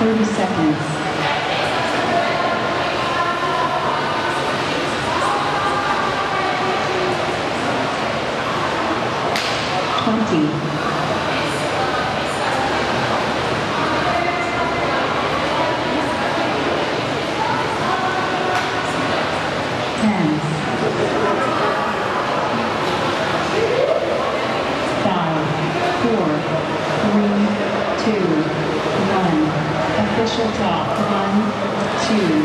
30 seconds. Twenty. Ten. Five, four, three, two. Official talk. One, two,